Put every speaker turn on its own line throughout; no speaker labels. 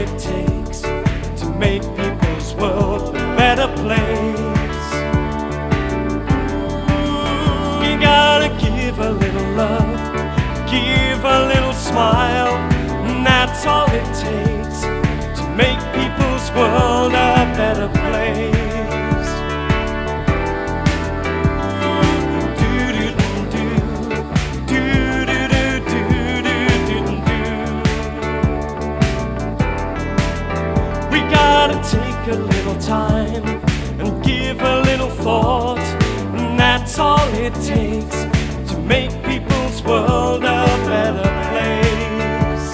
it takes to make people's world a better place. You gotta give a little love, give a little smile, and that's all it takes to make people's world a better place. Gotta take a little time and give a little thought, and that's all it takes to make people's world a better place.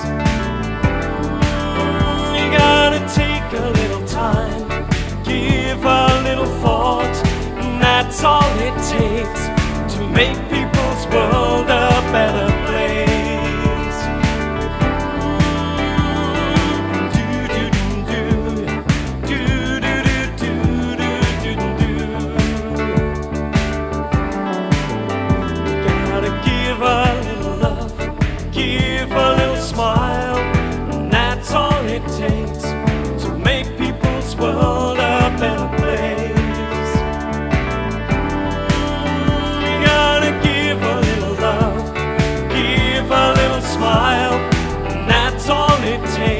You gotta take a little time, give a little thought, and that's all it takes to make people's world it